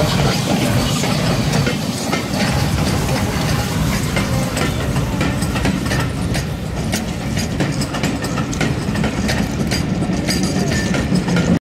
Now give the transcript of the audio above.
やった!